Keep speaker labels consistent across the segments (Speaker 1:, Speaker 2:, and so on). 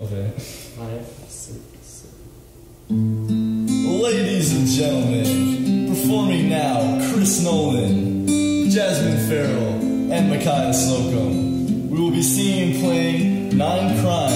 Speaker 1: Okay. Ladies and gentlemen, performing now, Chris Nolan, Jazzmine Farol, and Micaiah Slocum. We will be seeing and playing Nine Crimes.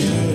Speaker 2: you.